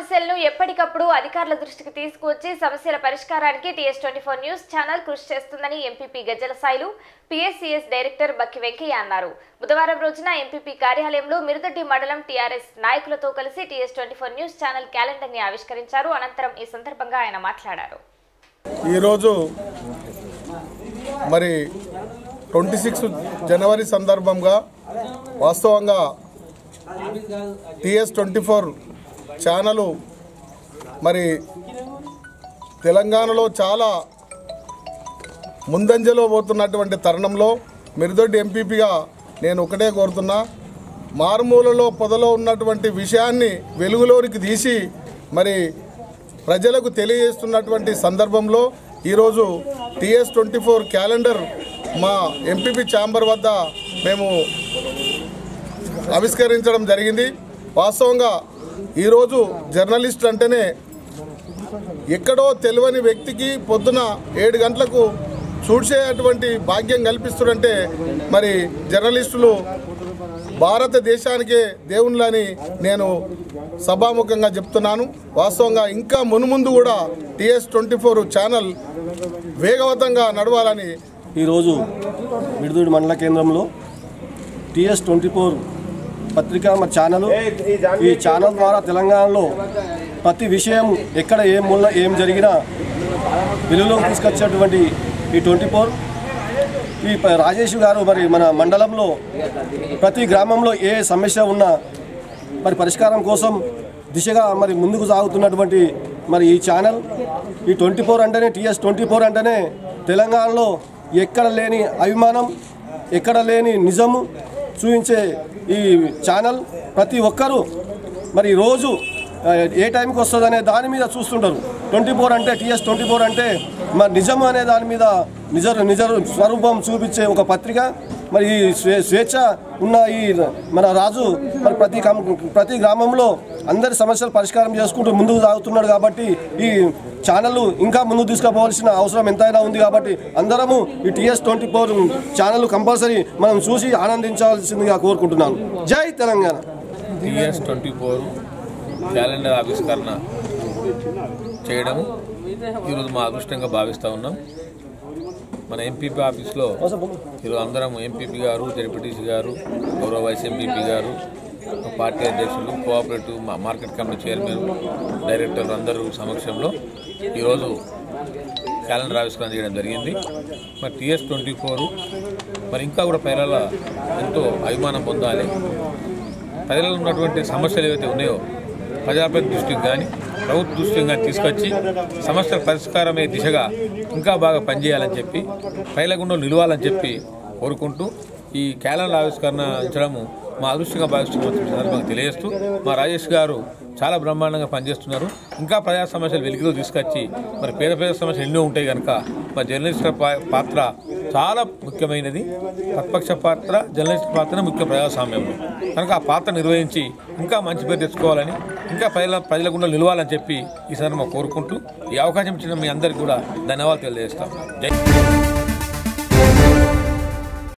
సమస్యలను ఎప్పటికప్పుడు అధికారుల దృష్టికి తీసుకువచ్చి సమస్యల పరిష్కారానికి TS twenty four news channel కృషి చేస్తుందని MPP Gajjala Sailu PSCS director Bakki Venkaiah అన్నారు. బుధవారం రోజున ఎంపీపీ కార్యాలయంలో మిరుదొడ్డి మండలం టీఆర్ఎస్ నాయకులతో కలిసి TS twenty four news channel క్యాలెండర్ని ఆవిష్కరించారు. అనంతరం ఈ సందర్భంగా ఆయన మాట్లాడారు. ఈరోజు మరి ట్వంటీ సిక్స్ జనవరి సందర్భంగా వాస్తవంగా టిఎస్ ట్వంటీ ఫోర్ ఛానలు మరి తెలంగాణలో చాలా ముందంజలో పోతున్నటువంటి తరుణంలో మిరుదొడ్డి ఎంపీపీగా నేను ఒకటే కోరుతున్నా మారుమూలలో పొదలో ఉన్నటువంటి విషయాన్ని వెలుగులోనికి తీసి మరి ప్రజలకు తెలియజేస్తున్నటువంటి సందర్భంలో ఈరోజు టీఎస్ ట్వంటీ ఫోర్ క్యాలెండర్ మా ఎంపీపీ ఛాంబర్ వద్ద మేము ఆవిష్కరించడం జరిగింది. వాస్తవంగా ఈరోజు జర్నలిస్ట్ అంటేనే ఎక్కడో తెలియని వ్యక్తికి పొద్దున ఏడు గంటలకు చూసేటువంటి భాగ్యం కల్పిస్తుడంటే మరి జర్నలిస్టులు భారతదేశానికే దేవుళ్ళని నేను సభాముఖంగా చెప్తున్నాను. వాస్తవంగా ఇంకా మునుముందు కూడా టీఎస్ ట్వంటీ ఫోర్ ఛానల్ వేగవంతంగా నడవాలని ఈరోజు విడుదూడి మండల కేంద్రంలో టీఎస్ ట్వంటీ ఫోర్ పత్రిక మా ఛానల్. ఈ ఛానల్ ద్వారా తెలంగాణలో ప్రతి విషయం ఎక్కడ ఏం మూల ఏం జరిగినా వెలుగులోకి తీసుకొచ్చేటువంటి ఈ ట్వంటీ ఫోర్. ఈ రాజేష్ గారు మరి మన మండలంలో ప్రతి గ్రామంలో ఏ సమస్య ఉన్నా మరి పరిష్కారం కోసం దిశగా మరి ముందుకు సాగుతున్నటువంటి మరి ఈ ఛానల్. ఈ ట్వంటీ ఫోర్ అంటేనే టీఎస్ ట్వంటీ ఫోర్ అంటేనే తెలంగాణలో ఎక్కడ లేని అభిమానం ఎక్కడ లేని నిజము చూపించే ఈ ఛానల్ ప్రతి ఒక్కరూ మరి రోజు ఏ టైంకి వస్తుంది అనే దాని మీద చూస్తుంటారు. ట్వంటీ ఫోర్ అంటే టీఎస్ ట్వంటీ ఫోర్ అంటే మరి నిజం అనే దాని మీద నిజ నిజ స్వరూపం చూపించే ఒక పత్రిక. మరి ఈ స్వే స్వేచ్ఛ ఉన్న ఈ మన రాజు మరి ప్రతి ప్రతి గ్రామంలో అందరి సమస్యలు పరిష్కారం చేసుకుంటూ ముందుకు సాగుతున్నాడు కాబట్టి ఈ ఛానల్ ఇంకా ముందుకు తీసుకుపోవాల్సిన అవసరం ఎంతైనా ఉంది కాబట్టి అందరము ఈ TS twenty four channel compulsory మనం చూసి ఆనందించాల్సిందిగా కోరుకుంటున్నాను. జై Telangana. TS twenty four calendar ఆవిష్కరణ చేయడం ఈరోజు మా అదృష్టంగా భావిస్తూ ఉన్నాం. మన ఎంపీపీ ఆఫీస్లో ఈరోజు అందరం ఎంపీపీ గారు జడ్పీటీసీ గారు గౌరవ వైస్ ఎంపీపీ గారు పార్టీ అధ్యక్షులు కోఆపరేటివ్ మార్కెట్ కమిటీ చైర్మన్ డైరెక్టర్లు అందరూ సమక్షంలో ఈరోజు క్యాలెండర్ ఆవిష్కరణ చేయడం జరిగింది. మరి టీఎస్ ట్వంటీ ఫోర్ మరి ఇంకా కూడా ప్రజల ఎంతో అభిమానం పొందాలి. ప్రజలలో ఉన్నటువంటి సమస్యలు ఏవైతే ఉన్నాయో ప్రజాప్రతి దృష్టికి కానీ ప్రభుత్వ తీసుకొచ్చి సమస్యల పరిష్కారమే దిశగా ఇంకా బాగా పనిచేయాలని చెప్పి ప్రజలకుండా నిలవాలని చెప్పి కోరుకుంటూ ఈ క్యాలెండర్ ఆవిష్కరించడము మా అదృష్టంగా భావిస్తున్న సందర్భంగా తెలియజేస్తూ మా రాజేష్ గారు చాలా బ్రహ్మాండంగా పనిచేస్తున్నారు. ఇంకా ప్రజా సమస్యలు వెలుగులో తీసుకొచ్చి మరి పేద పేద సమస్యలు ఎన్నో ఉంటాయి కనుక మా జర్నలిస్ట్ పాత్ర చాలా ముఖ్యమైనది. ప్రతిపక్ష పాత్ర జర్నలిస్ట్ పాత్ర ముఖ్య ప్రజాస్వామ్యంలో కనుక ఆ పాత్ర నిర్వహించి ఇంకా మంచి పేరు తెచ్చుకోవాలని ఇంకా ప్రజల ప్రజల గుండా నిలవాలని చెప్పి ఈ సందర్భంగా కోరుకుంటూ ఈ అవకాశం ఇచ్చిన మీ అందరికీ కూడా ధన్యవాదాలు తెలియజేస్తాం. జై